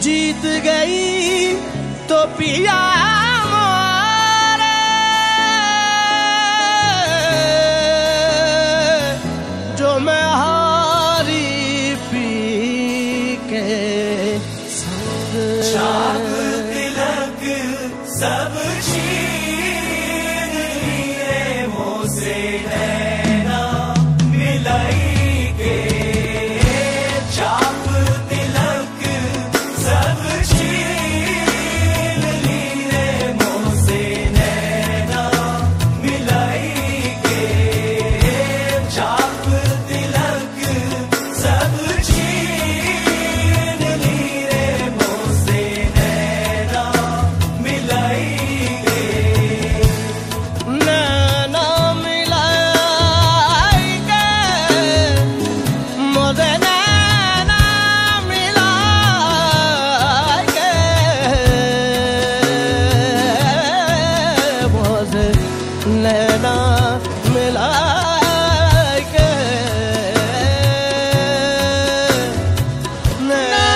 जीत गई तो पिया जो मैं हारी पी के सब तिलक सब चीज़ Love.